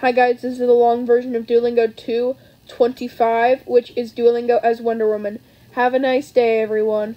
Hi guys, this is the long version of Duolingo 225, which is Duolingo as Wonder Woman. Have a nice day, everyone.